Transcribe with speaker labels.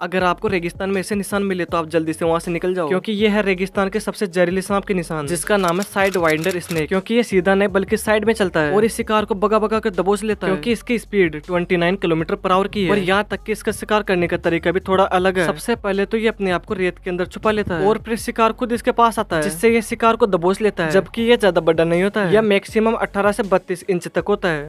Speaker 1: अगर आपको रेगिस्तान में ऐसे निशान मिले तो आप जल्दी से वहाँ से निकल जाओ। क्योंकि ये है रेगिस्तान के सबसे जहरीले सांप के निशान, जिसका नाम है साइड वाइंडर स्नेक। क्योंकि ये सीधा नहीं बल्कि साइड में चलता है और इस शिकार को बगा बगा कर दबोच लेता है। क्योंकि इसकी स्पीड 29 किलोमीटर पर आवर की है। और यहाँ तक कि इसका शिकार करने का तरीका भी थोड़ा अलग है। सबसे पहले तो ये अपने आप को रेत के अंदर छुपा लेता है और फिर शिकार खुद इसके पास आता है, जिससे ये शिकार को दबोच लेता है। जबकि ये ज़्यादा बड़ा नहीं होता है। यह मैक्सिमम अठारह से बत्तीस इंच तक होता है।